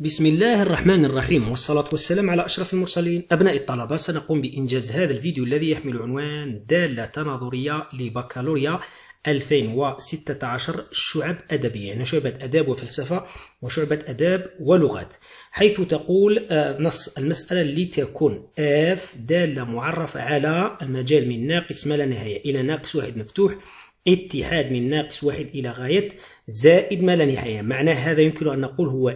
بسم الله الرحمن الرحيم والصلاة والسلام على أشرف المرسلين. أبناء الطلبة سنقوم بإنجاز هذا الفيديو الذي يحمل عنوان دالة تناظرية لبكالوريا 2016 شعب أدبية. يعني شعبة أداب وفلسفة وشعبة أداب ولغات. حيث تقول آه، نص المسألة لتكون آف دالة معرفة على المجال من ناقص ما لا نهاية. إلى ناقص واحد مفتوح. اتحاد من ناقص واحد إلى غاية زائد ما لا نهاية. معنى هذا يمكن أن نقول هو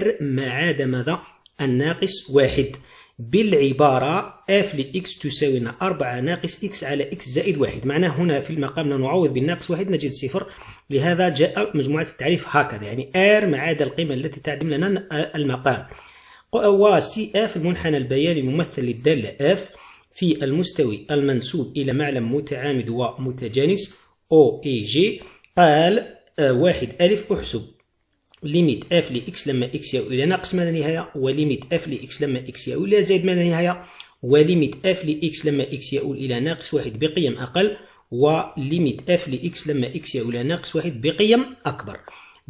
R ما عدا ماذا؟ الناقص واحد. بالعبارة f لx تساوي لنا 4 ناقص x على x زائد واحد. معناه هنا في المقام نعوض بالناقص واحد نجد صفر. لهذا جاء مجموعة التعريف هكذا يعني r ما عدا القيمة التي تعدم لنا المقام. و CF المنحنى البياني الممثل للدالة f في المستوي المنسوب إلى معلم متعامد ومتجانس أو اي جي قال آه، واحد ألف أحسب. limite f ل x لما x يؤول إلى ناقص ما لا نهاية و limite f ل x لما x يؤول إلى زائد ما لا نهاية و limite f ل x لما x يؤول إلى ناقص واحد بقيم أقل و limite f ل x لما x يؤول إلى ناقص واحد بقيم أكبر.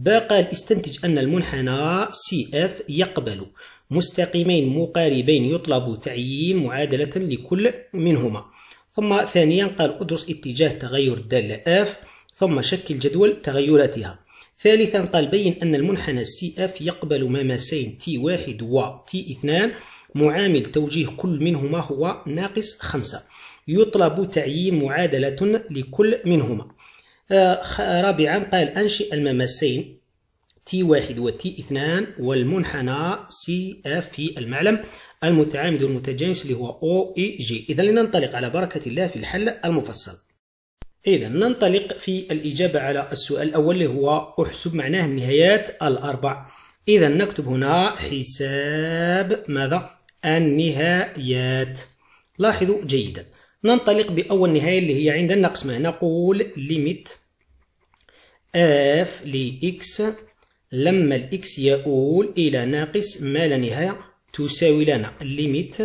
قال استنتج أن المنحنى C f يقبل. مستقيمين مقاربين يطلب تعيين معادلة لكل منهما. ثم ثانيا قال أدرس اتجاه تغير الدالة F ثم شكل جدول تغيراتها. ثالثا قال بين أن المنحنى CF يقبل مماسين T1 و T2 معامل توجيه كل منهما هو ناقص خمسة. يطلب تعيين معادلة لكل منهما. آه رابعا قال أنشئ المماسين T1 و T2 والمنحنى CF في المعلم. المتعامد والمتجانس اللي هو j اذا لننطلق على بركة الله في الحل المفصل. اذا ننطلق في الإجابة على السؤال الأول اللي هو أحسب معناه النهايات الأربع. اذا نكتب هنا حساب ماذا؟ النهايات. لاحظوا جيدا. ننطلق بأول نهاية اللي هي عند النقص ما نقول limite f لاكس لما الاكس يؤول إلى ناقص ما لا نهاية؟ تساوي لنا ال limite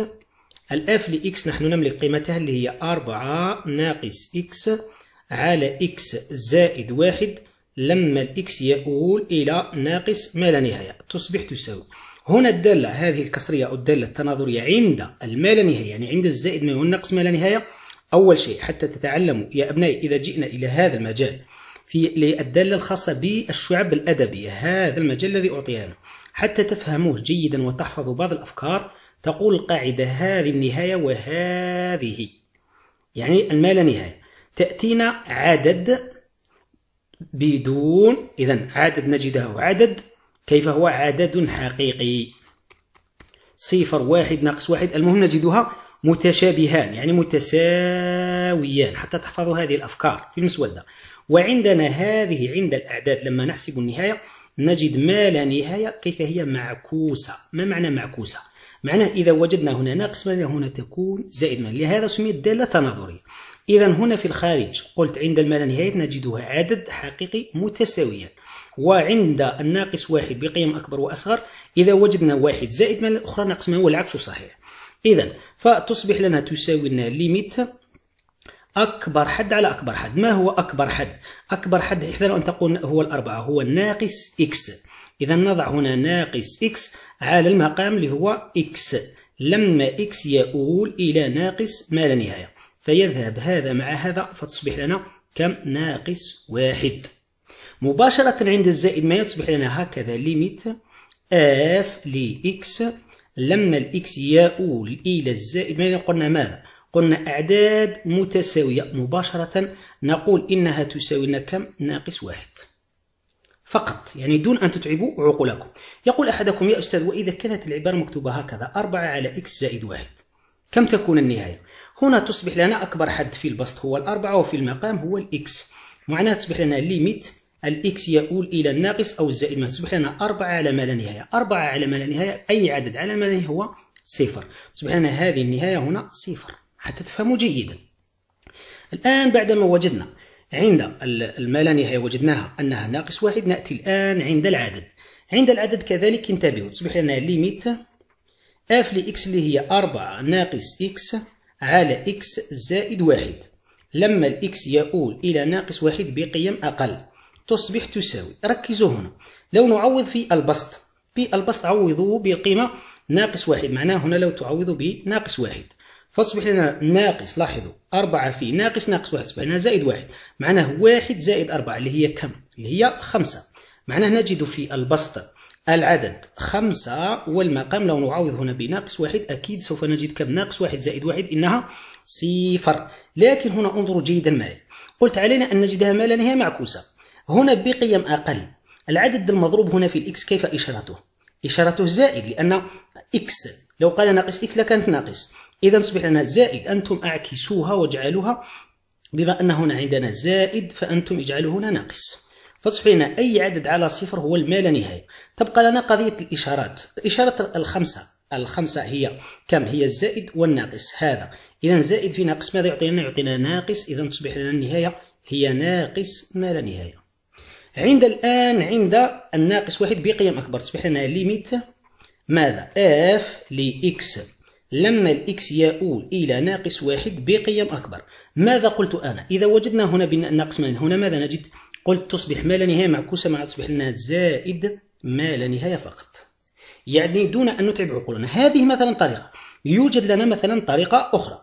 ال f لإكس نحن نملك قيمتها اللي هي 4 ناقص إكس على إكس زائد واحد. لما الإكس يؤول إلى ناقص ما لا نهاية. تصبح تساوي. هنا الدالة هذه الكسرية أو الدالة التناظرية عند الما لا نهاية يعني عند الزائد ما والنقص ما لا نهاية. أول شيء حتى تتعلموا يا أبنائي إذا جئنا إلى هذا المجال في للدالة الخاصة بالشعب الادبيه هذا المجال الذي اعطيناه حتى تفهموه جيدا وتحفظوا بعض الأفكار تقول القاعدة هذه النهاية وهذه. يعني الما لا نهاية. تأتينا عدد بدون إذا عدد نجده عدد كيف هو عدد حقيقي؟ صفر واحد ناقص واحد. المهم نجدها متشابهان يعني متساويان حتى تحفظوا هذه الأفكار في المسودة. وعندنا هذه عند الأعداد لما نحسب النهاية نجد ما لا نهاية كيف هي معكوسة. ما معنى معكوسة؟ معناه إذا وجدنا هنا ناقص ما هنا تكون زائد ما لهذا سميت دالة تناظرية إذا هنا في الخارج قلت عند الما لا نهاية نجدها عدد حقيقي متساويا. وعند الناقص واحد بقيم أكبر وأصغر إذا وجدنا واحد زائد ما الأخرى ناقص ما والعكس صحيح. إذا فتصبح لنا تساوي لنا ليميت أكبر حد على أكبر حد. ما هو أكبر حد؟ أكبر حد إحدى أن تقول هو الأربعة هو الناقص إكس. إذا نضع هنا ناقص إكس على المقام اللي هو إكس. لما إكس يؤول إلى ناقص ما لا نهاية. فيذهب هذا مع هذا فتصبح لنا كم؟ ناقص واحد. مباشرة عند الزائد ما تصبح لنا هكذا limite f لإكس. لما الإكس يؤول إلى الزائد ما قلنا ماذا؟ قلنا أعداد متساوية. مباشرة نقول إنها تساوي لنا كم؟ ناقص واحد. فقط. يعني دون أن تتعبوا عقولكم يقول أحدكم يا أستاذ وإذا كانت العبارة مكتوبة هكذا أربعة على إكس زائد واحد. كم تكون النهاية؟ هنا تصبح لنا أكبر حد في البسط هو الأربعة وفي المقام هو الإكس. معناها تصبح لنا limite الإكس يؤول إلى الناقص أو الزائد. ما تصبح لنا أربعة على ما لا نهاية. أربعة على ما لا نهاية. أي عدد على ما لا نهاية هو صفر. تصبح لنا هذه النهاية هنا صفر. حتى تفهموا جيدا. الآن بعدما وجدنا عند الما لا نهاية وجدناها أنها ناقص واحد نأتي الآن عند العدد. عند العدد كذلك انتبهوا تصبح لنا limite f لإكس اللي هي 4 ناقص إكس على إكس زائد واحد. لما الإكس يؤول إلى ناقص واحد بقيم أقل تصبح تساوي. ركزوا هنا. لو نعوض في البسط بالبسط عوضوا بالقيمة ناقص واحد معناه هنا لو تعوض بناقص واحد. فتصبح لنا ناقص لاحظوا أربعة في ناقص ناقص واحد تصبح لنا زائد واحد. معناه واحد زائد أربعة اللي هي كم؟ اللي هي خمسة. معناه نجد في البسط العدد خمسة والمقام لو نعوض هنا بناقص واحد أكيد سوف نجد كم؟ ناقص واحد زائد واحد إنها صفر. لكن هنا انظروا جيدا معي. قلت علينا أن نجدها ما لا نهاية معكوسة. هنا بقيم أقل. العدد المضروب هنا في الإكس كيف إشارته؟ إشارته زائد لأن إكس لو قال ناقص إكس لكانت ناقص. إذا تصبح لنا زائد أنتم أعكسوها واجعلوها بما أن هنا عندنا زائد فأنتم اجعلوه هنا ناقص. فتصبح لنا أي عدد على صفر هو الما لا نهاية تبقى لنا قضية الإشارات. إشارة الخمسة. الخمسة هي كم؟ هي الزائد والناقص. هذا. إذا زائد في ناقص ماذا يعطينا؟ يعطينا ناقص. إذا تصبح لنا النهاية هي ناقص ما لا نهاية. عند الآن عند الناقص واحد بقيم أكبر. تصبح لنا limite ماذا؟ f لإكس لما الإكس يؤول إلى ناقص واحد بقيم أكبر. ماذا قلت أنا؟ إذا وجدنا هنا بالناقص من هنا ماذا نجد؟ قلت تصبح ما لا نهاية معكوسة مع تصبح لنا زائد ما لا نهاية فقط. يعني دون أن نتعب عقولنا. هذه مثلا طريقة. يوجد لنا مثلا طريقة أخرى.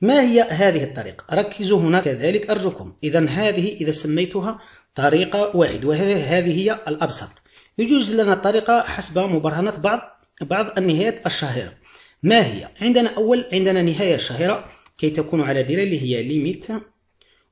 ما هي هذه الطريقة؟ ركزوا هنا كذلك أرجوكم. إذا هذه إذا سميتها طريقة واحد وهذه هذه هي الأبسط. يجوز لنا الطريقة حسب مبرهنات بعض بعض النهايات الشهيرة. ما هي؟ عندنا أول عندنا نهاية شهيرة كي تكون على ديرة اللي هي limite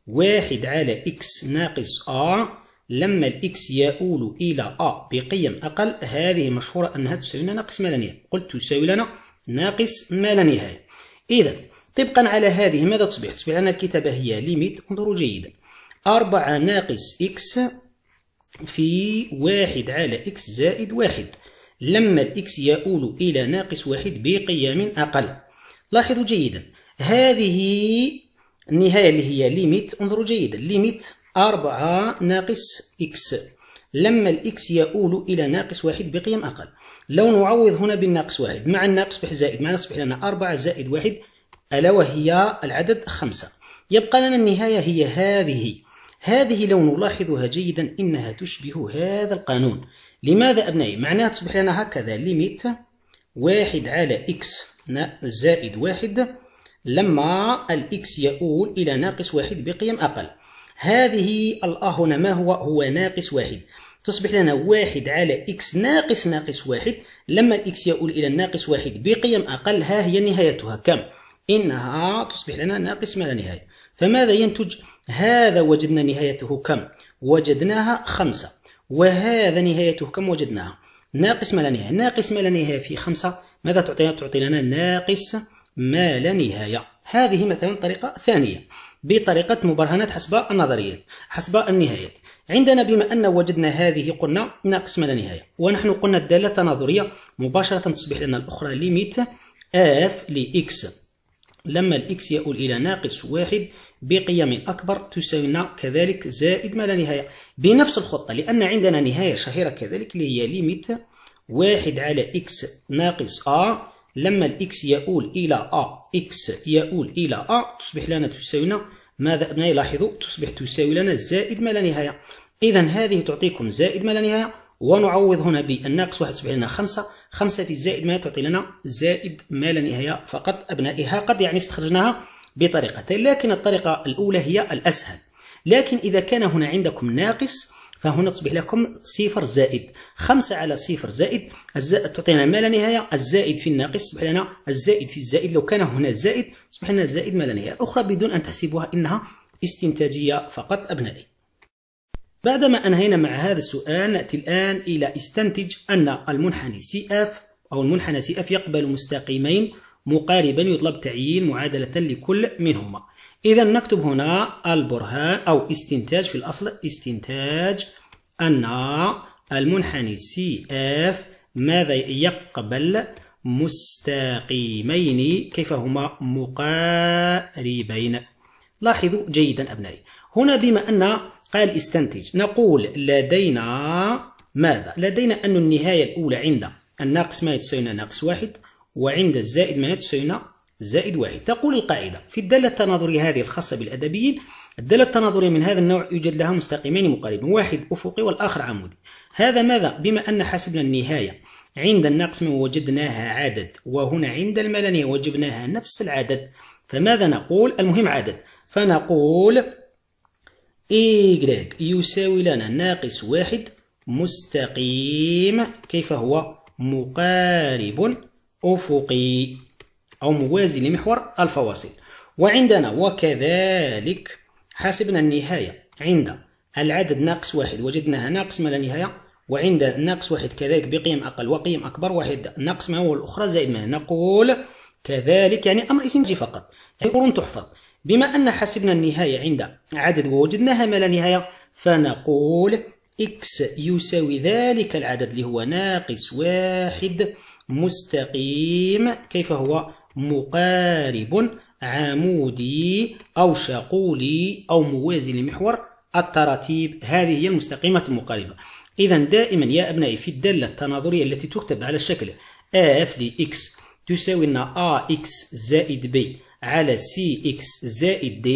واحد على إكس ناقص أ لما الإكس يؤول إلى أ بقيم أقل هذه مشهورة أنها تساوي لنا ناقص ما لا نهاية. قلت تساوي لنا ناقص ما لا نهاية. إذا طبقا على هذه ماذا تصبح؟ تصبح لنا الكتابة هي limite انظروا جيدا. أربعة ناقص إكس في واحد على إكس زائد واحد. لما الإكس يؤول إلى ناقص واحد بقيم أقل. لاحظوا جيدا. هذه النهاية اللي هي limite انظروا جيدا. limite أربعة ناقص إكس. لما الإكس يؤول إلى ناقص واحد بقيم أقل. لو نعوض هنا بالناقص واحد مع الناقص بح زائد معنى تصبح لنا أربعة زائد واحد ألا وهي العدد خمسة. يبقى لنا النهاية هي هذه. هذه لو نلاحظها جيدا إنها تشبه هذا القانون. لماذا أبنائي؟ معناها تصبح لنا هكذا limite واحد على إكس زائد واحد لما الإكس يؤول إلى ناقص واحد بقيم أقل هذه الأ هنا ما هو؟ هو ناقص واحد تصبح لنا واحد على إكس ناقص ناقص واحد لما الإكس يؤول إلى الناقص واحد بقيم أقل ها هي نهايتها كم؟ إنها تصبح لنا ناقص ما لا نهاية فماذا ينتج؟ هذا وجدنا نهايته كم؟ وجدناها خمسة وهذا نهايته كم وجدناها؟ ناقص ما لا نهاية. ناقص ما لا نهاية في خمسة. ماذا تعطينا؟ تعطي لنا؟ ناقص ما لا نهاية. هذه مثلا طريقة ثانية. بطريقة مبرهنات حسب النظريات حسب النهايات. عندنا بما أن وجدنا هذه قلنا ناقص ما لا نهاية. ونحن قلنا الدالة التناظرية مباشرة تصبح لنا الأخرى limite f لإكس. لما الإكس يؤول إلى ناقص واحد بقيم أكبر تساوي لنا كذلك زائد ما لا نهاية. بنفس الخطة لأن عندنا نهاية شهيرة كذلك اللي هي limite واحد على إكس ناقص أ. لما الإكس يؤول إلى أ إكس يؤول إلى أ تصبح لنا تساوي لنا ماذا؟ أبنائي لاحظوا تصبح تساوي لنا زائد ما لا نهاية. إذا هذه تعطيكم زائد ما لا نهاية ونعوض هنا بالناقص واحد تصبح لنا خمسة. خمسة في الزائد ما تعطي لنا زائد ما لا نهاية فقط أبنائي. قد يعني استخرجناها بطريقتين لكن الطريقة الأولى هي الأسهل. لكن إذا كان هنا عندكم ناقص فهنا تصبح لكم صفر زائد. خمسة على صفر زائد الزائد تعطينا ما لا نهاية الزائد في الناقص تصبح لنا الزائد في الزائد. لو كان هنا زائد تصبح لنا زائد ما لا نهاية. أخرى بدون أن تحسبوها إنها استنتاجية فقط أبنائي. بعدما أنهينا مع هذا السؤال نأتي الآن إلى استنتج أن المنحني C f أو المنحنى f يقبل مستقيمين مقاربا يطلب تعيين معادلة لكل منهما. إذا نكتب هنا البرهان أو استنتاج في الأصل. استنتاج أن المنحني إف ماذا يقبل مستقيمين؟ كيف هما مقاربين؟ لاحظوا جيدا أبنائي. هنا بما أن قال استنتج نقول لدينا ماذا؟ لدينا أن النهاية الأولى عند الناقص ما تساوي ناقص واحد وعند الزائد ما تساوي زائد واحد تقول القاعدة في الدالة التناظرية هذه الخاصة بالأدبيين الدالة التناظرية من هذا النوع يوجد لها مستقيمين مقاربين واحد أفقي والآخر عمودي هذا ماذا؟ بما أن حسبنا النهاية عند الناقص من وجدناها عدد وهنا عند الملانية وجبناها نفس العدد فماذا نقول؟ المهم عدد فنقول y يساوي لنا ناقص واحد مستقيم. كيف هو؟ مقارب أفقي أو موازي لمحور الفواصل. وعندنا وكذلك حاسبنا النهاية. عند العدد ناقص واحد وجدناها ناقص ما لا نهاية. وعند ناقص واحد كذلك بقيم أقل وقيم أكبر. واحد ناقص ما هو الأخرى زائد ما نقول كذلك يعني أمر اسمجي فقط. يعني تحفظ. بما أن حسبنا النهاية عند عدد ووجدناها ما لا نهاية فنقول x يساوي ذلك العدد اللي هو ناقص واحد مستقيم. كيف هو؟ مقارب عمودي أو شاقولي أو موازي لمحور التراتيب. هذه هي المستقيمة المقاربة. إذا دائما يا أبنائي في الدالة التناظرية التي تكتب على الشكل f لx تساوي لنا ax زائد b. على cx زائد d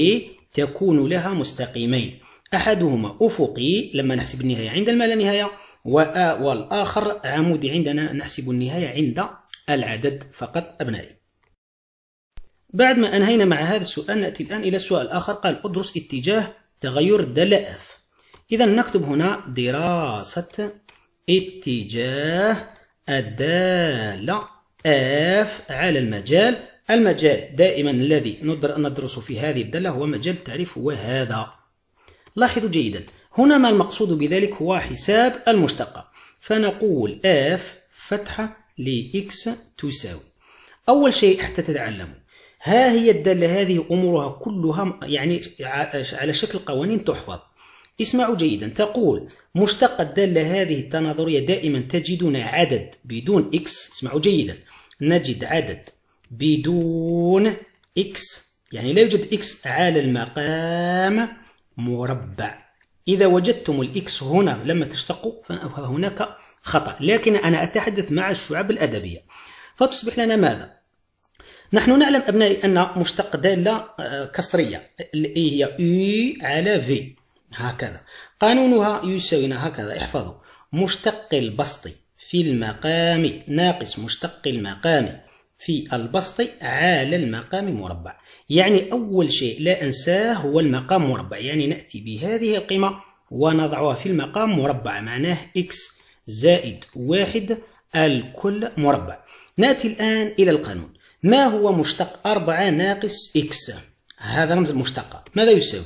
تكون لها مستقيمين. أحدهما أفقي لما نحسب النهاية عند المال نهاية والآخر عمودي عندنا نحسب النهاية عند العدد فقط أبنائي. بعد ما أنهينا مع هذا السؤال نأتي الآن إلى السؤال الآخر قال أدرس اتجاه تغير الدالة F إذا نكتب هنا دراسة اتجاه الدالة F على المجال المجال دائما الذي ندرس في هذه الدالة هو مجال التعريف هو هذا. لاحظوا جيدا هنا ما المقصود بذلك هو حساب المشتقة. فنقول f فتحة ل x تساوي. أول شيء حتى تتعلموا. ها هي الدالة هذه أمورها كلها يعني على شكل قوانين تحفظ. اسمعوا جيدا تقول مشتق الدالة هذه التناظرية دائما تجدون عدد بدون x. اسمعوا جيدا نجد عدد. بدون x. يعني لا يوجد x على المقام مربع. إذا وجدتم الإكس هنا لما تشتقوا فهناك خطأ. لكن أنا أتحدث مع الشعب الأدبية. فتصبح لنا ماذا؟ نحن نعلم أبنائي أن مشتق دالة كسرية. اللي هي U على V. هكذا. قانونها يساوي هكذا. احفظوا. مشتق البسط في المقام. ناقص مشتق المقام. في البسط على المقام مربع. يعني أول شيء لا أنساه هو المقام مربع. يعني نأتي بهذه القيمة ونضعها في المقام مربع معناه x زائد واحد الكل مربع. نأتي الآن إلى القانون. ما هو مشتق أربعة ناقص x هذا رمز المشتقة ماذا يساوي؟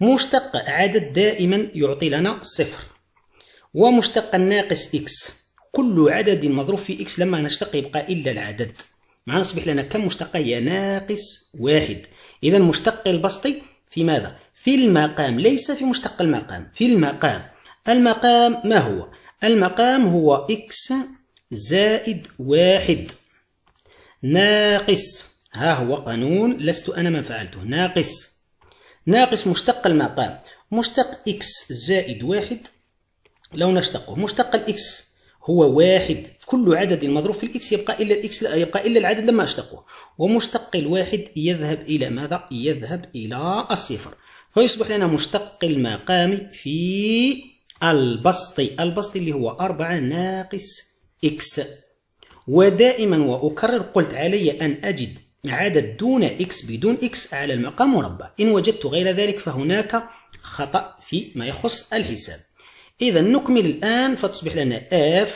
مشتق عدد دائما يعطي لنا صفر. ومشتق الناقص x كل عدد مضروب في x لما نشتق يبقى إلا العدد. معنى يصبح لنا كم مشتقة هي ناقص واحد. إذا مشتق البسطي في ماذا؟ في المقام ليس في مشتق المقام في المقام. المقام ما هو؟ المقام هو إكس زائد واحد. ناقص. ها هو قانون لست أنا من فعلته. ناقص. ناقص مشتق المقام. مشتق إكس زائد واحد لو نشتقه. مشتق الإكس هو واحد كل عدد مضروب في الإكس يبقى إلا الإكس يبقى إلا العدد لما أشتقه. ومشتق الواحد يذهب إلى ماذا؟ يذهب إلى الصفر. فيصبح لنا مشتق المقام في البسط البسط اللي هو أربعة ناقص إكس. ودائما وأكرر قلت علي أن أجد عدد دون إكس بدون إكس على المقام مربع. إن وجدت غير ذلك فهناك خطأ في ما يخص الحساب. إذا نكمل الآن فتصبح لنا f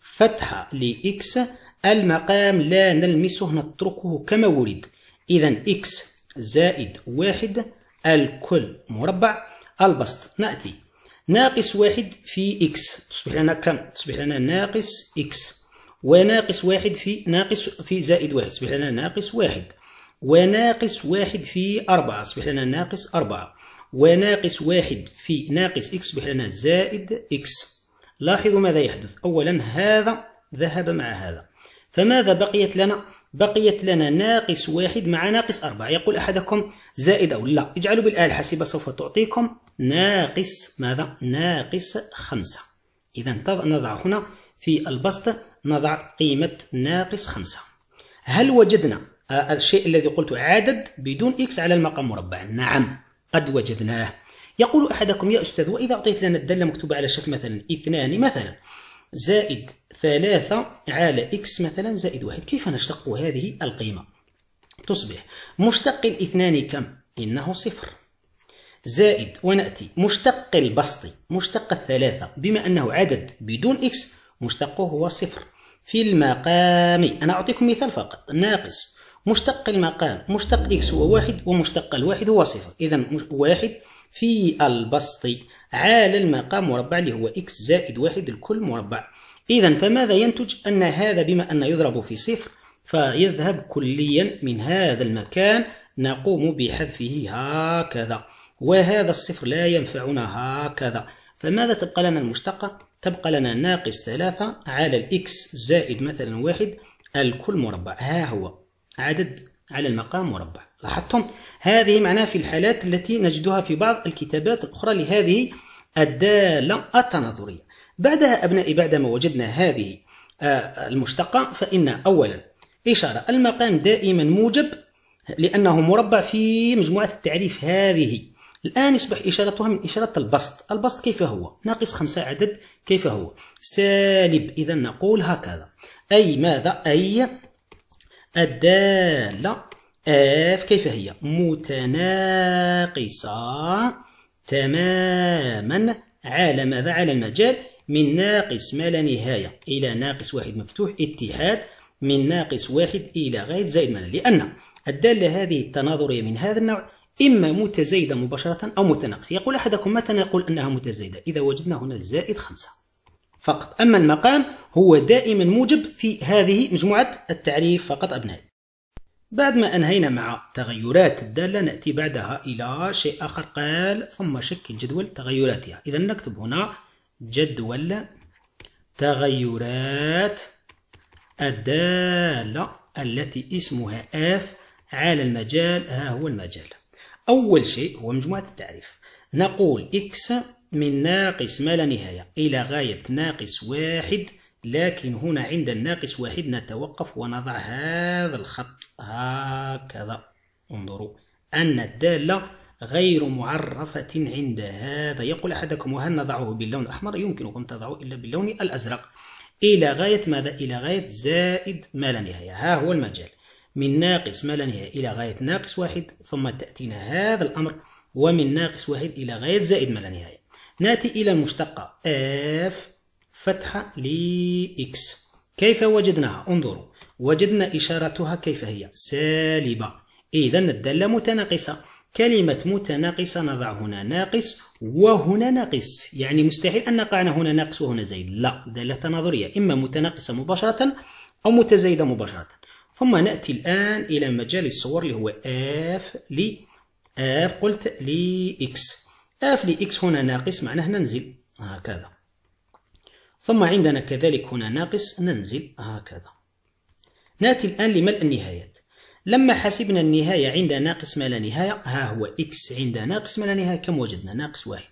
فتحة ل x المقام لا نلمسه نتركه كما ورد إذا x زائد واحد الكل مربع البسط نأتي. ناقص واحد في x تصبح لنا كم؟ تصبح لنا ناقص x وناقص واحد في ناقص في زائد واحد. تصبح لنا ناقص واحد. وناقص واحد في أربعة. تصبح لنا ناقص أربعة. وناقص واحد في ناقص إكس تصبح لنا زائد إكس لاحظوا ماذا يحدث. أولا هذا ذهب مع هذا. فماذا بقيت لنا؟ بقيت لنا ناقص واحد مع ناقص أربعة. يقول أحدكم زائد أو لا. اجعلوا بالآلة الحاسبة سوف تعطيكم ناقص ماذا؟ ناقص خمسة. إذا نضع هنا في البسط نضع قيمة ناقص خمسة. هل وجدنا الشيء الذي قلت عدد بدون إكس على المقام مربع؟ نعم. قد وجدناه. يقول أحدكم يا أستاذ وإذا أعطيت لنا الدالة مكتوبة على شكل مثلا اثنان مثلا زائد ثلاثة على إكس مثلا زائد واحد كيف نشتق هذه القيمة؟ تصبح مشتق الاثنان كم؟ إنه صفر. زائد ونأتي مشتق البسط مشتق الثلاثة بما أنه عدد بدون إكس مشتقه هو صفر. في المقام أنا أعطيكم مثال فقط ناقص مشتق المقام مشتق إكس هو واحد ومشتق الواحد هو صفر. إذا واحد في البسط على المقام مربع اللي هو إكس زائد واحد الكل مربع. إذا فماذا ينتج؟ أن هذا بما أن يضرب في صفر فيذهب كليا من هذا المكان نقوم بحذفه هكذا. وهذا الصفر لا ينفعنا هكذا. فماذا تبقى لنا المشتقة؟ تبقى لنا ناقص ثلاثة على الإكس زائد مثلا واحد الكل مربع. ها هو. عدد على المقام مربع لاحظتم؟ هذه معناها في الحالات التي نجدها في بعض الكتابات الأخرى لهذه الدالة التناظرية. بعدها أبنائي بعدما وجدنا هذه آه، المشتقة فإن أولا إشارة المقام دائما موجب لأنه مربع في مجموعة التعريف هذه. الآن يصبح إشارتها من إشارة البسط. البسط كيف هو؟ ناقص خمسة عدد كيف هو؟ سالب. إذا نقول هكذا. أي ماذا؟ أي الدالة. اف كيف هي؟ متناقصة تماما على ماذا؟ على المجال. من ناقص ما لا نهاية إلى ناقص واحد مفتوح اتحاد. من ناقص واحد إلى غاية زائد من لأن الدالة هذه التناظرية من هذا النوع إما متزايدة مباشرة أو متناقصة. يقول أحدكم متى نقول أنها متزايدة؟ إذا وجدنا هنا زائد خمسة. فقط. أما المقام هو دائما موجب في هذه مجموعة التعريف فقط أبنائي. بعد ما أنهينا مع تغيرات الدالة نأتي بعدها إلى شيء آخر. قال ثم شكل جدول تغيراتها. إذا نكتب هنا جدول تغيرات الدالة التي اسمها F على المجال. ها هو المجال. أول شيء هو مجموعة التعريف. نقول x من ناقص ما لا نهاية. إلى غاية ناقص واحد لكن هنا عند الناقص واحد نتوقف ونضع هذا الخط هكذا. انظروا أن الدالة غير معرفة عند هذا. يقول أحدكم وهل نضعه باللون الأحمر؟ يمكنكم تضعه إلا باللون الأزرق. إلى غاية ماذا؟ إلى غاية زائد ما لا نهاية. ها هو المجال. من ناقص ما لا نهاية إلى غاية ناقص واحد ثم تأتينا هذا الأمر ومن ناقص واحد إلى غاية زائد ما لا نهاية. نأتي إلى المشتقة f فتحة لإكس كيف وجدناها؟ انظروا. وجدنا إشارتها كيف هي؟ سالبة. إذا الدالة متناقصة. كلمة متناقصة نضع هنا ناقص وهنا ناقص. يعني مستحيل أن نقعنا هنا ناقص وهنا زايد. لا. دالة تناظرية إما متناقصة مباشرة أو متزايدة مباشرة. ثم نأتي الآن إلى مجال الصور اللي هو f ل f قلت ل x f ل x هنا ناقص معناه ننزل هكذا ثم عندنا كذلك هنا ناقص ننزل هكذا نأتي الآن لملء النهايات لما حسبنا النهاية عند ناقص ما لا نهاية ها هو x عند ناقص ما لا نهاية كم وجدنا ناقص واحد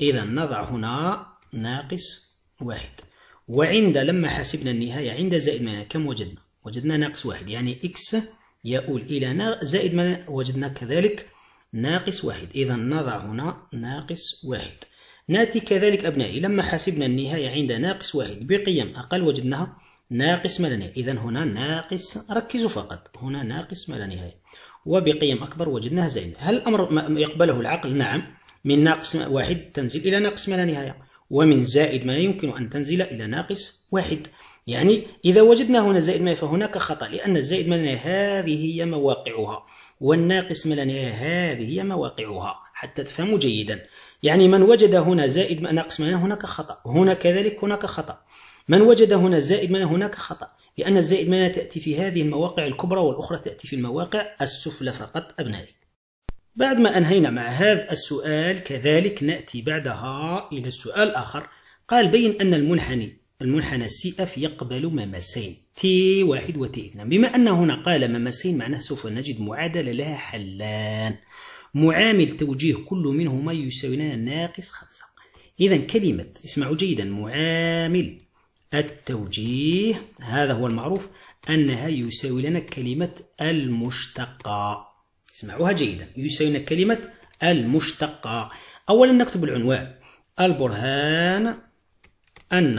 إذا نضع هنا ناقص واحد وعند لما حسبنا النهاية عند زائد ما كم وجدنا وجدنا ناقص واحد يعني x يؤول إلى زائد ما وجدنا كذلك ناقص واحد. إذا نضع هنا ناقص واحد. نأتي كذلك أبنائي لما حسبنا النهاية عند ناقص واحد بقيم أقل وجدناها ناقص ما لا نهاية إذا هنا ناقص ركزوا فقط. هنا ناقص ما لا نهاية وبقيم أكبر وجدناها زائد هل الأمر يقبله العقل؟ نعم. من ناقص واحد تنزل إلى ناقص ما لا نهاية ومن زائد ما يمكن أن تنزل إلى ناقص واحد. يعني إذا وجدنا هنا زائد ما فهناك خطأ لأن الزائد ما لا نهاية هذه هي مواقعها. والناقص ما لا نهاية هذه هي مواقعها حتى تفهموا جيدا. يعني من وجد هنا زائد ناقص ما هناك خطأ. هنا كذلك هناك خطأ. من وجد هنا زائد من هناك خطأ. لأن الزائد من تأتي في هذه المواقع الكبرى والأخرى تأتي في المواقع السفلى فقط أبنائي. بعد ما أنهينا مع هذا السؤال كذلك نأتي بعدها إلى السؤال الآخر. قال بين أن المنحني المنحنى C f يقبل مماسين T واحد و T اثنان بما أن هنا قال مماسين معناه سوف نجد معادلة لها حلان. معامل توجيه كل منهما يساوي لنا ناقص خمسة. إذا كلمة اسمعوا جيدا معامل التوجيه هذا هو المعروف أنها يساوي لنا كلمة المشتقة. اسمعوها جيدا يساوي لنا كلمة المشتقة. أولا نكتب العنوان. البرهان أن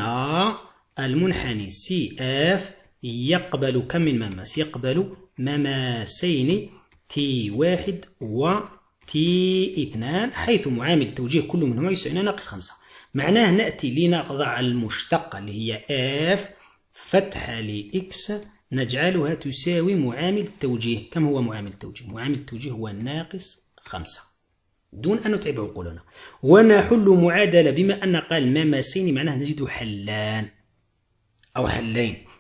المنحني سي آف يقبل كم من مماس؟ يقبل مماسين تي واحد و T اثنان حيث معامل التوجيه كل منهما يساوي ناقص خمسة. معناه نأتي لنضع المشتقة اللي هي f فتحة لإكس نجعلها تساوي معامل التوجيه. كم هو معامل التوجيه؟ معامل التوجيه هو ناقص خمسة. دون أن نتعب عقولنا ونحل معادلة بما أن قال مماسين معناه نجد حلان أو حلين.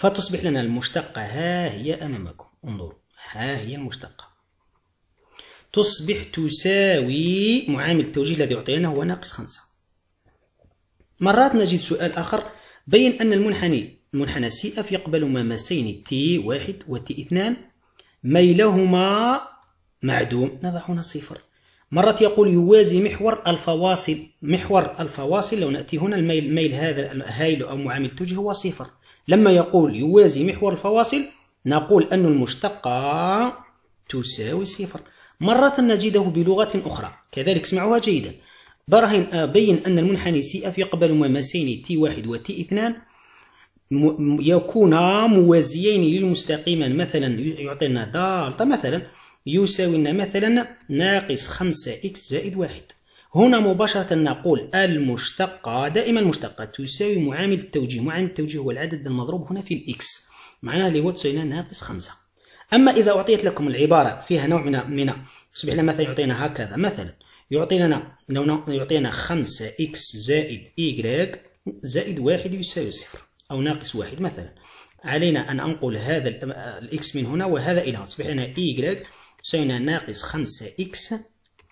فتصبح لنا المشتقة. ها هي أمامكم. انظروا. ها هي المشتقة. تصبح تساوي معامل التوجيه الذي أعطينا هو ناقص خمسة. مرات نجد سؤال آخر. بين أن المنحني منحنى C f يقبل مماسين T واحد و T اثنان ميلهما معدوم. نضع هنا صفر. مرة يقول يوازي محور الفواصل محور الفواصل. لو نأتي هنا الميل ميل هذا الهايل أو معامل التوجيه هو صفر. لما يقول يوازي محور الفواصل نقول أن المشتقة تساوي صفر. مرة نجده بلغة أخرى كذلك اسمعوها جيدا. برهن آه، بين أن المنحني C f يقبل مماسين T واحد و T اثنان يكونا موازيين للمستقيم. مثلا يعطينا دالتا مثلا يساوي لنا مثلا ناقص خمسة إكس زائد واحد. هنا مباشرة نقول المشتقة دائما المشتقة تساوي معامل التوجيه. معامل التوجيه هو العدد المضروب هنا في الإكس. معناها اللي هو تساوي ناقص خمسة. أما إذا أعطيت لكم العبارة فيها نوع من من يصبح لنا مثلا يعطينا هكذا. مثلا يعطينا لو يعطينا خمسة إكس زائد إيكغيك زائد واحد يساوي صفر أو ناقص واحد مثلا. علينا أن أنقل هذا الإكس من هنا وهذا إلى هنا. تصبح لنا إيكغيك تساوي ناقص خمسة إكس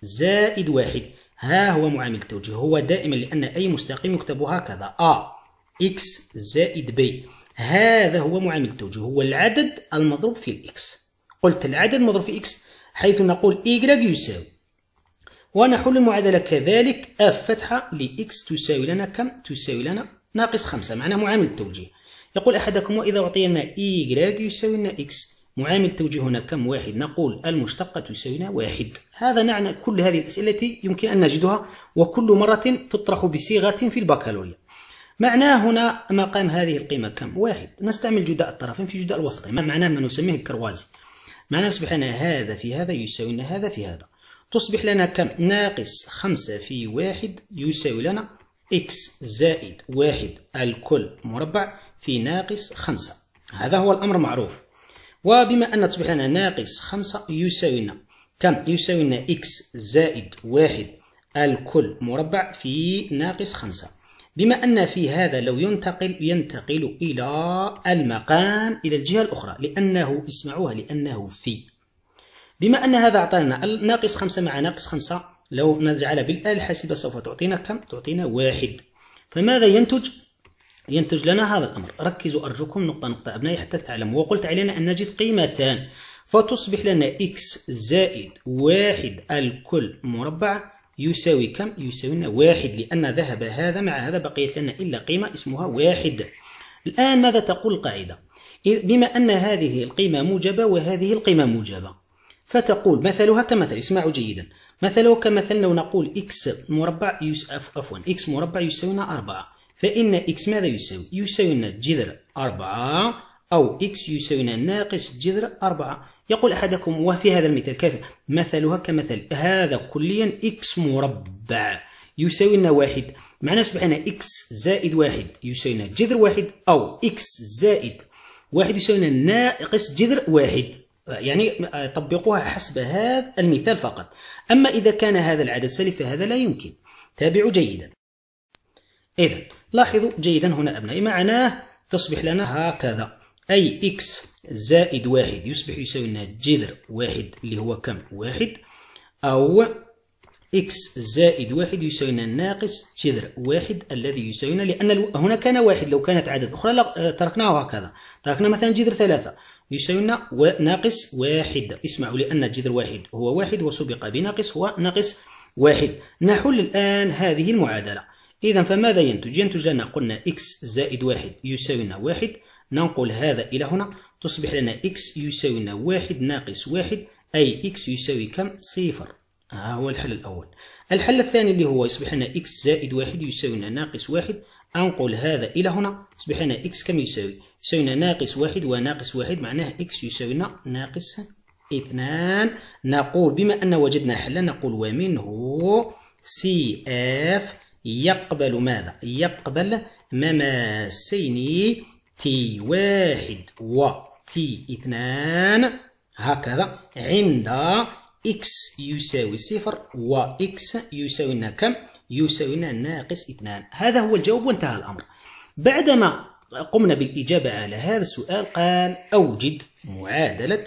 زائد واحد. ها هو معامل التوجيه. هو دائما لأن أي مستقيم يكتب هكذا. أ إكس زائد ب هذا هو معامل التوجيه. هو العدد المضروب في الإكس. قلت العدد المضروب في إكس حيث نقول إيكغيك يساوي. ونحل المعادلة كذلك. f فتحة لإكس تساوي لنا كم؟ تساوي لنا ناقص خمسة. معناه معامل التوجيه. يقول أحدكم وإذا أعطينا إيكغيك يساوي لنا إكس معامل التوجيه هنا كم واحد؟ نقول المشتقة تساوي واحد. هذا نعنى كل هذه الأسئلة التي يمكن أن نجدها وكل مرة تطرح بصيغة في البكالوريا. معناه هنا مقام هذه القيمة كم؟ واحد. نستعمل جداء الطرفين في جداء الوسطين ما معناه ما نسميه الكروازي معناه يصبح لنا هذا في هذا يساوي لنا هذا في هذا. تصبح لنا كم؟ ناقص خمسة في واحد يساوي لنا إكس زائد واحد الكل مربع في ناقص خمسة. هذا هو الأمر معروف. وبما أن تصبح لنا ناقص خمسة يساوي لنا كم يساوي لنا إكس زائد واحد الكل مربع في ناقص خمسة بما أن في هذا لو ينتقل ينتقل إلى المقام إلى الجهة الأخرى لأنه اسمعوها لأنه في بما أن هذا أعطانا ناقص خمسة مع ناقص خمسة لو نجعل بالآلة الحاسبة سوف تعطينا كم؟ تعطينا واحد فماذا ينتج؟ ينتج لنا هذا الأمر. ركزوا أرجوكم نقطة نقطة أبنائي حتى تعلموا. وقلت علينا أن نجد قيمتان. فتصبح لنا إكس زائد واحد الكل مربع يساوي كم؟ يساوي لنا واحد لأن ذهب هذا مع هذا بقيت لنا إلا قيمة اسمها واحد. الآن ماذا تقول القاعدة؟ بما أن هذه القيمة موجبة وهذه القيمة موجبة. فتقول مثلها كمثل اسمعوا جيدا. مثله كمثل لو نقول إكس مربع يس... عفوا إكس مربع يساوي لنا أربعة. فإن إكس ماذا يساوي؟ يساوي لنا جذر أربعة أو إكس يساوي لنا ناقص جذر أربعة. يقول أحدكم وفي هذا المثال كيف؟ مثلها كمثل هذا كليا إكس مربع. يساوي لنا واحد. معناه أصبح لنا إكس زائد واحد يساوي لنا جذر واحد أو إكس زائد واحد يساوي لنا ناقص جذر واحد. يعني طبقوها حسب هذا المثال فقط. أما إذا كان هذا العدد سالب فهذا لا يمكن. تابعوا جيدا. إذا لاحظوا جيدا هنا أبنائي معناه تصبح لنا هكذا. أي إكس زائد واحد يصبح يساوي لنا جذر واحد اللي هو كم؟ واحد. أو إكس زائد واحد يساوي لنا ناقص جذر واحد الذي يساوي لنا لأن هنا كان واحد لو كانت عدد أخرى تركناه هكذا. تركنا مثلا جذر ثلاثة يساوي لنا ناقص واحد. اسمعوا لأن جذر واحد هو واحد وسبق بناقص هو ناقص واحد. نحل الآن هذه المعادلة. إذا فماذا ينتج؟ ينتج لنا قلنا إكس زائد واحد يساوي لنا واحد. ننقل هذا إلى هنا. تصبح لنا إكس يساوي لنا واحد ناقص واحد. أي إكس يساوي كم؟ صفر. ها هو الحل الأول. الحل الثاني اللي هو يصبح لنا إكس زائد واحد يساوي لنا ناقص واحد. أنقل هذا إلى هنا. يصبح لنا إكس كم يساوي؟ يساوي لنا ناقص واحد وناقص واحد. معناه إكس يساوي لنا ناقص اثنان. نقول بما أن وجدنا حلا نقول ومنه Cf يقبل ماذا؟ يقبل مماسين T واحد و T اثنان هكذا عند إكس يساوي صفر و إكس يساوي لنا كم؟ يساوي لنا ناقص اثنان هذا هو الجواب وانتهى الأمر بعدما قمنا بالإجابة على هذا السؤال قال أوجد معادلة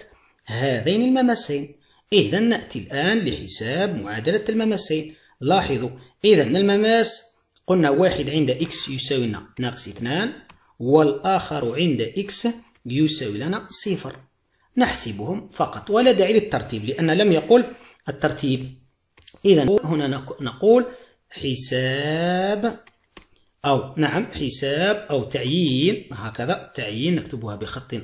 هذين المماسين إذا نأتي الآن لحساب معادلة المماسين لاحظوا إذا المماس قلنا واحد عند إكس يساوي لنا ناقص اثنان والآخر عند إكس يساوي لنا صفر. نحسبهم فقط ولا داعي للترتيب لأن لم يقل الترتيب. إذا هنا نقول حساب أو نعم حساب أو تعيين هكذا تعيين نكتبها بخط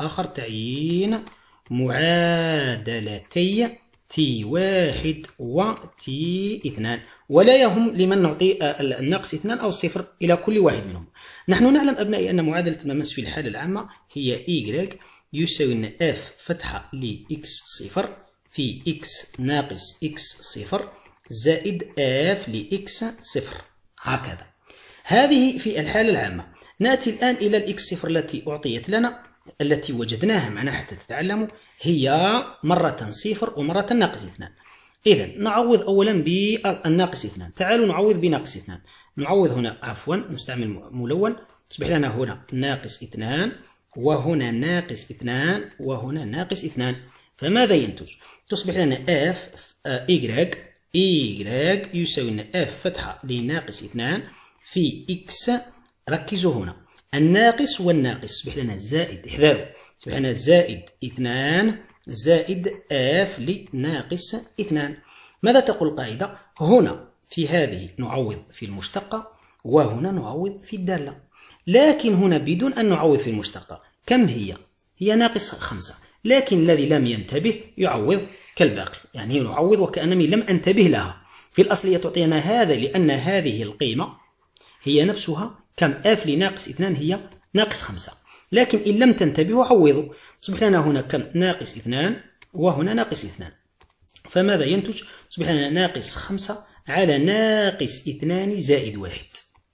آخر تعيين معادلتي تي واحد و تي اثنان. ولا يهم لمن نعطي الناقص اثنان أو صفر إلى كل واحد منهم. نحن نعلم أبنائي أن معادلة المماس في الحالة العامة هي y يساوي أن f فتحة ل x صفر في x ناقص x صفر زائد f ل x صفر. هكذا. هذه في الحالة العامة. نأتي الآن إلى الإكس صفر التي أعطيت لنا التي وجدناها معنا حتى تتعلموا. هي مرة صفر ومرة ناقص اثنان. إذا نعوض أولا بالناقص اثنان. تعالوا نعوض بناقص اثنان. نعوض هنا عفوا نستعمل ملون. تصبح لنا هنا ناقص اثنان وهنا ناقص اثنان وهنا ناقص اثنان. فماذا ينتج؟ تصبح لنا اف y y يساوي لنا اف فتحة لناقص اثنان. في إكس ركزوا هنا. الناقص والناقص. يصبح لنا زائد. احذروا. لنا زائد اثنان زائد آف لناقص اثنان. ماذا تقول القاعدة؟ هنا في هذه نعوض في المشتقة وهنا نعوض في الدالة. لكن هنا بدون أن نعوض في المشتقة. كم هي؟ هي ناقص خمسة. لكن الذي لم ينتبه يعوض كالباقي. يعني نعوض وكأنني لم أنتبه لها. في الأصل هي تعطينا هذا لأن هذه القيمة هي نفسها كم؟ آف لناقص اثنان هي ناقص خمسة. لكن إن لم تنتبهوا عوضوا. تصبح لنا هنا كم؟ ناقص اثنان وهنا ناقص اثنان. فماذا ينتج؟ تصبح لنا ناقص خمسة على ناقص اثنان زائد واحد.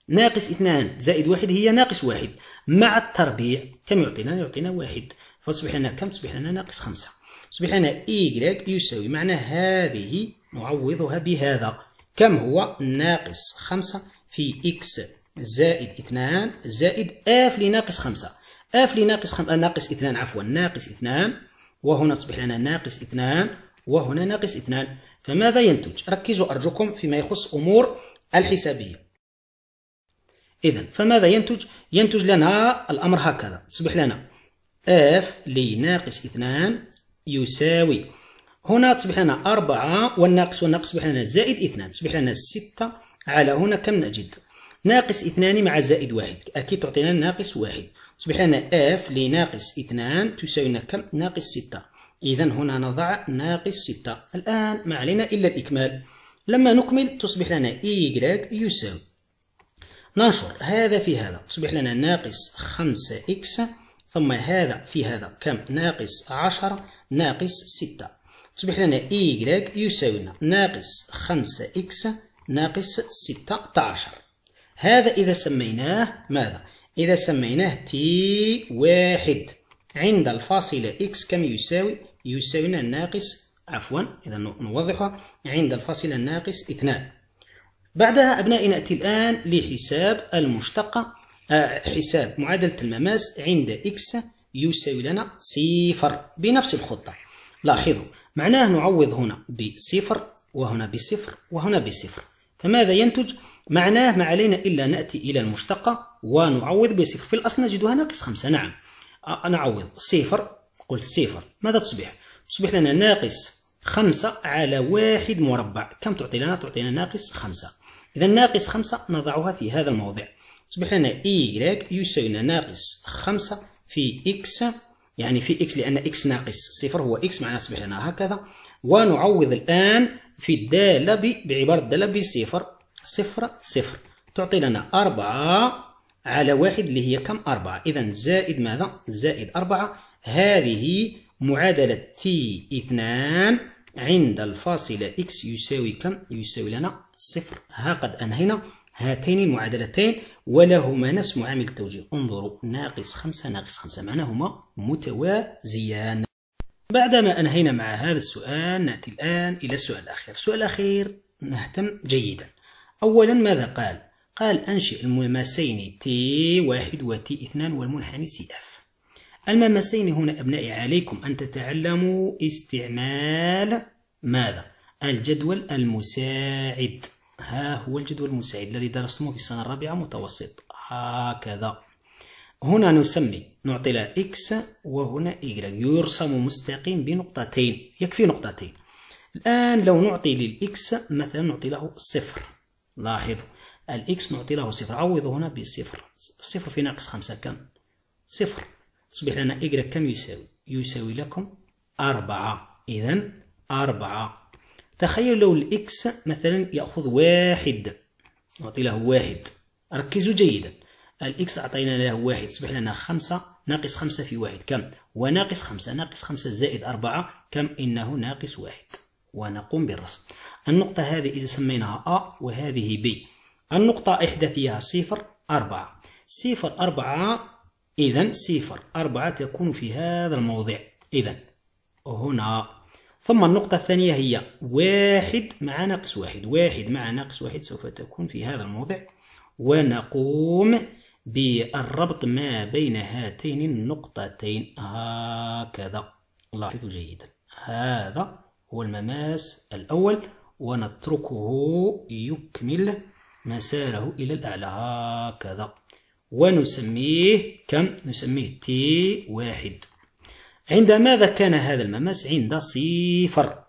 ناقص اثنان زائد واحد هي ناقص واحد. مع التربيع كم يعطينا؟ يعطينا واحد. فتصبح لنا كم؟ تصبح لنا ناقص خمسة. تصبح لنا y يساوي معنى هذه نعوضها بهذا. كم هو؟ ناقص خمسة في x زائد اثنان زائد اف لناقص خمسة. اف لناقص خم... ناقص اثنان عفوا ناقص اثنان وهنا تصبح لنا ناقص اثنان وهنا ناقص اثنان. فماذا ينتج؟ ركزوا أرجوكم فيما يخص أمور الحسابية. إذا فماذا ينتج؟ ينتج لنا الأمر هكذا. تصبح لنا f لناقص اثنان يساوي. هنا تصبح لنا أربعة والناقص والناقص تصبح لنا زائد اثنان. تصبح لنا ستة. على هنا كم نجد؟ ناقص اثنان مع زائد واحد. أكيد تعطينا ناقص واحد. تصبح لنا f لناقص اثنان تساوي لنا كم؟ ناقص ستة. إذا هنا نضع ناقص ستة. الآن ما علينا إلا الإكمال. لما نكمل تصبح لنا y يساوي. ننشر هذا في هذا. تصبح لنا ناقص خمسة إكس ثم هذا في هذا. كم؟ ناقص عشرة ناقص ستة. تصبح لنا y يساوي لنا ناقص خمسة إكس ناقص ستة عشر. هذا إذا سميناه ماذا؟ إذا سميناه T واحد. عند الفاصلة إكس كم يساوي؟ يساوي لنا ناقص عفوا إذا نوضحها. عند الفاصلة ناقص اثنان. بعدها أبنائي نأتي الآن لحساب المشتقة آه، حساب معادلة المماس عند إكس يساوي لنا صفر بنفس الخطة. لاحظوا معناه نعوض هنا بصفر وهنا بصفر وهنا بصفر. فماذا ينتج؟ معناه ما علينا إلا نأتي إلى المشتقة. ونعوض بصفر. في الأصل نجدها ناقص خمسة. نعم. نعوض. صفر. قلت صفر. ماذا تصبح؟ تصبح لنا ناقص خمسة على واحد مربع. كم تعطي لنا؟ تعطينا ناقص خمسة. إذا ناقص خمسة نضعها في هذا الموضع. تصبح لنا y يساوي لنا ناقص خمسة في x يعني في x لأن x ناقص صفر هو x معناه تصبح لنا هكذا. ونعوض الآن في الدالة بعبارة الدالة بصفر. صفر صفر. تعطي لنا أربعة على واحد اللي هي كم؟ أربعة. إذا زائد ماذا؟ زائد أربعة. هذه معادلة تي اثنان عند الفاصلة إكس يساوي كم؟ يساوي لنا صفر. ها قد أنهينا. هاتين المعادلتين ولهما نفس معامل التوجيه. انظروا ناقص خمسة ناقص خمسة. معناهما متوازيان. بعدما أنهينا مع هذا السؤال نأتي الآن إلى السؤال الأخير. السؤال الأخير نهتم جيدا. أولا ماذا قال؟ قال أنشئ المماسين T واحد و T اثنان والمنحني Cf المماسين هنا أبنائي عليكم أن تتعلموا استعمال ماذا؟ الجدول المساعد. ها هو الجدول المساعد الذي درستموه في السنة الرابعة متوسط. هكذا. هنا نسمي نعطي له إكس وهنا إيكغيك يرسم مستقيم بنقطتين. يكفي نقطتين. الآن لو نعطي للإكس مثلا نعطي له صفر. لاحظوا. الإكس نعطي له صفر. عوضوا هنا بصفر. صفر في ناقص خمسة كم؟ صفر. تصبح لنا إيكغيك كم يساوي؟ يساوي لكم أربعة. إذا أربعة. تخيل لو الإكس مثلا يأخذ واحد. نعطي له واحد. ركزوا جيدا. الإكس أعطينا له واحد. تصبح لنا خمسة. ناقص خمسة في واحد كم؟ وناقص خمسة. ناقص خمسة زائد أربعة كم؟ إنه ناقص واحد. ونقوم بالرسم. النقطة هذه إذا سميناها أ وهذه ب النقطة إحدى فيها صفر أربعة. صفر أربعة إذا صفر أربعة تكون في هذا الموضع. إذا هنا. ثم النقطة الثانية هي واحد مع ناقص واحد. واحد مع ناقص واحد سوف تكون في هذا الموضع. ونقوم بالربط ما بين هاتين النقطتين. هكذا. لاحظوا جيدا. هذا هو المماس الأول. ونتركه يكمل مساره إلى الأعلى. هكذا. ونسميه كم؟ نسميه تي واحد. عند ماذا كان هذا المماس عند صفر.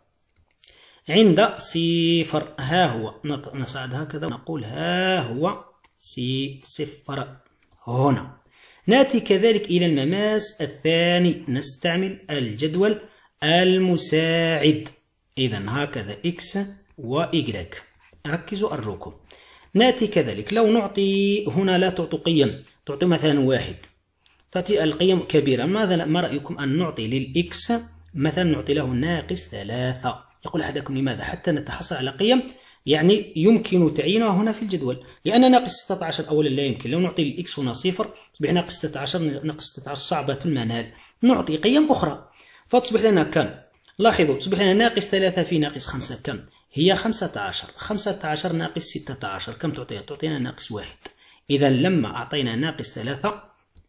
عند صفر. ها هو. نصعد هكذا. ونقول ها هو سي صفر. هنا. نأتي كذلك إلى المماس الثاني. نستعمل الجدول المساعد. إذا هكذا إكس وإيكغيك ركزوا أرجوكم. ناتي كذلك. لو نعطي هنا لا تعطي قيم تعطي مثلا واحد. تعطي القيم كبيرة ماذا ما رأيكم أن نعطي للإكس مثلا نعطي له ناقص ثلاثة؟ يقول أحدكم لماذا؟ حتى نتحصل على قيم يعني يمكن تعيينها هنا في الجدول. لأن ناقص 16 أولا لا يمكن. لو نعطي للإكس هنا صفر تصبح ناقص 16 ناقص 16 صعبة المنال. نعطي قيم أخرى. فتصبح لنا كم؟ لاحظوا تصبح لنا ناقص 3 في ناقص 5 كم؟ هي 15 15 ناقص 16 كم تعطينا تعطينا ناقص واحد. إذا لما أعطينا ناقص 3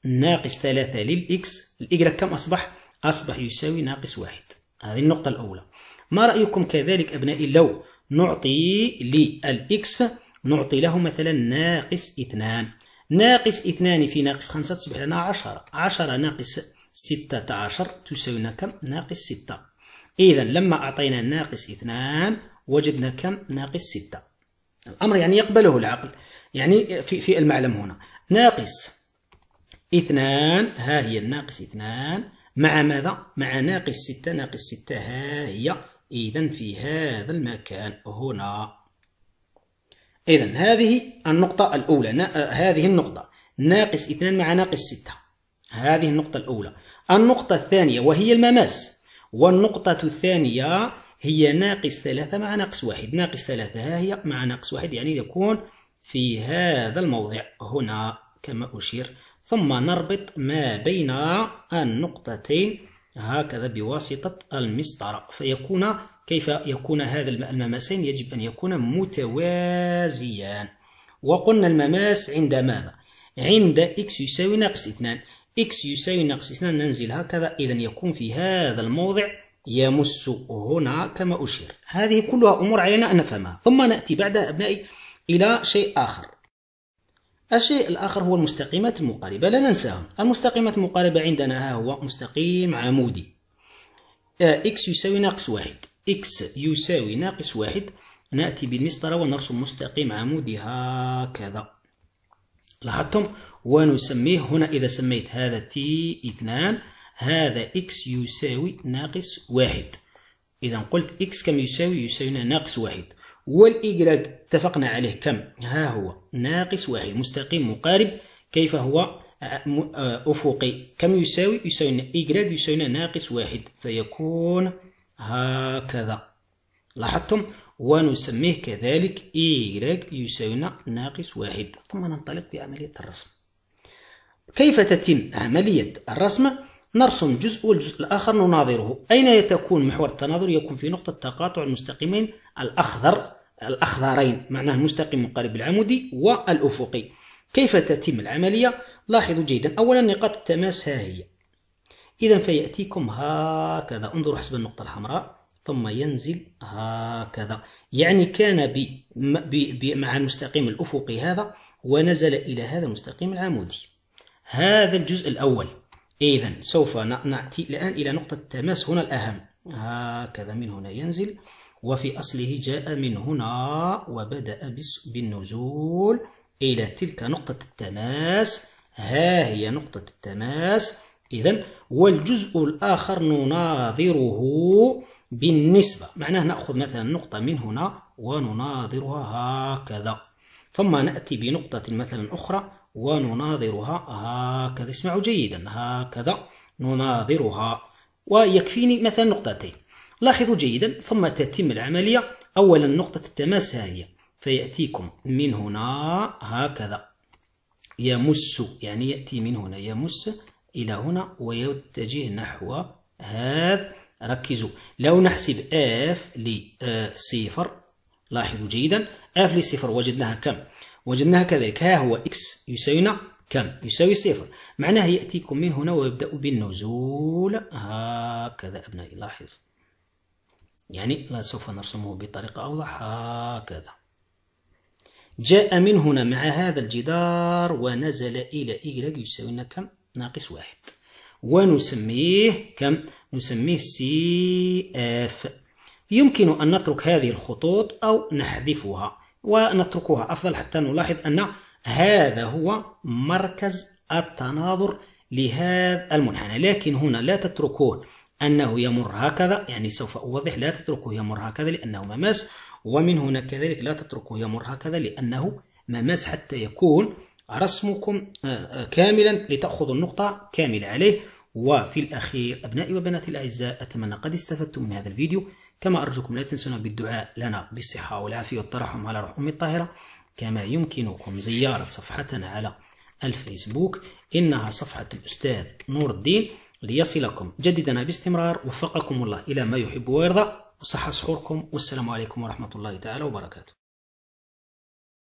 ناقص 3 للإكس. الإجرة كم أصبح؟ أصبح يساوي ناقص واحد. هذه النقطة الأولى. ما رأيكم كذلك أبنائي لو نعطي للإكس نعطي له مثلا ناقص اثنان. ناقص اثنان في ناقص خمسة تصبح لنا عشرة. عشرة ناقص ستة عشر تساوي لنا كم؟ ناقص ستة. إذا لما أعطينا ناقص اثنان وجدنا كم؟ ناقص ستة. الأمر يعني يقبله العقل. يعني في, في المعلم هنا. ناقص اثنان ها هي الناقص اثنان. مع ماذا؟ مع ناقص ستة. ناقص ستة ها هي. إذا في هذا المكان هنا. إذا هذه النقطة الأولى. هذه النقطة. ناقص اثنان مع ناقص ستة. هذه النقطة الأولى. النقطة الثانية وهي المماس. والنقطة الثانية هي ناقص ثلاثة مع ناقص واحد. ناقص ثلاثة ها هي مع ناقص واحد يعني يكون في هذا الموضع هنا كما أشير. ثم نربط ما بين النقطتين هكذا بواسطة المسطرة. فيكون كيف يكون هذا المماسين؟ يجب أن يكون متوازيان. وقلنا المماس عند ماذا؟ عند x يساوي ناقص 2 x يساوي ناقص 2 ننزل هكذا. إذا يكون في هذا الموضع يمس هنا كما أشير. هذه كلها أمور علينا أن نفهمها. ثم نأتي بعدها أبنائي إلى شيء آخر. الشيء الآخر هو المستقيمات المقاربة. لا ننساهم. المستقيمات المقاربة عندنا ها هو مستقيم عمودي. إكس يساوي ناقص واحد. إكس يساوي ناقص واحد. نأتي بالمسطرة ونرسم مستقيم عمودي هكذا. لاحظتم؟ ونسميه هنا إذا سميت هذا T اثنان. هذا إكس يساوي ناقص واحد. إذا قلت إكس كم يساوي؟ يساوي ناقص واحد. والإيجراج اتفقنا عليه كم؟ ها هو ناقص واحد. مستقيم مقارب. كيف هو؟ أفقي كم يساوي؟ يساوي إيجراج يساوي ناقص واحد. فيكون هكذا. لاحظتم؟ ونسميه كذلك إيجراج يساوي ناقص واحد. ثم ننطلق في عملية الرسم. كيف تتم عملية الرسم؟ نرسم جزء والجزء الآخر نناظره. أين تكون محور التناظر؟ يكون في نقطة تقاطع المستقيمين الأخضر الأخضرين معناه المستقيم مقارب العمودي والأفقي. كيف تتم العملية؟ لاحظوا جيدا. أولا نقاط التماس ها هي. إذا فيأتيكم هكذا. انظروا حسب النقطة الحمراء. ثم ينزل هكذا. يعني كان ب... ب... ب... مع المستقيم الأفقي هذا ونزل إلى هذا المستقيم العمودي. هذا الجزء الأول. إذا سوف نأتي الآن إلى نقطة التماس هنا الأهم. هكذا من هنا ينزل وفي أصله جاء من هنا وبدأ بالنزول إلى تلك نقطة التماس. ها هي نقطة التماس. إذا والجزء الآخر نناظره بالنسبة. معناه نأخذ مثلا نقطة من هنا ونناظرها هكذا. ثم نأتي بنقطة مثلا أخرى. ونناظرها. هكذا اسمعوا جيدا. هكذا نناظرها. ويكفيني مثلا نقطتين. لاحظوا جيدا ثم تتم العملية. أولا نقطة التماس هي فيأتيكم من هنا. هكذا. يمس يعني يأتي من هنا. يمس إلى هنا ويتجه نحو هذا. ركزوا. لو نحسب f لصفر لاحظوا جيدا. f لصفر وجدناها كم؟ وجدناها كذلك. ها هو x يساوينا كم؟ يساوي صفر. معناه يأتيكم من هنا ويبدأ بالنزول هكذا. أبنائي لاحظ. يعني لا سوف نرسمه بطريقة أوضح. هكذا. جاء من هنا مع هذا الجدار ونزل إلى إيجراج يساوي كم؟ ناقص واحد. ونسميه كم؟ نسميه C f يمكن أن نترك هذه الخطوط أو نحذفها. ونتركها. أفضل حتى نلاحظ أن هذا هو مركز التناظر لهذا المنحنى. لكن هنا لا تتركوه أنه يمر هكذا يعني سوف أوضح لا تتركه يمر هكذا لأنه مماس ومن هنا كذلك لا تتركه يمر هكذا لأنه مماس حتى يكون رسمكم آه، آه، كاملا لتأخذوا النقطة كاملة عليه. وفي الأخير أبنائي وبناتي الأعزاء أتمنى قد استفدتم من هذا الفيديو. كما أرجوكم لا تنسونا بالدعاء لنا بالصحة والعافية والترحم على روح أمي الطاهرة كما يمكنكم زيارة صفحتنا على الفيسبوك. إنها صفحة الأستاذ نور الدين ليصلكم جددنا باستمرار. وفقكم الله إلى ما يحب ويرضى. وصحة سحوركم. والسلام عليكم ورحمة الله تعالى وبركاته.